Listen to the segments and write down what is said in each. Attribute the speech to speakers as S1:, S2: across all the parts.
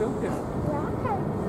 S1: film you.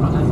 S2: Ramadan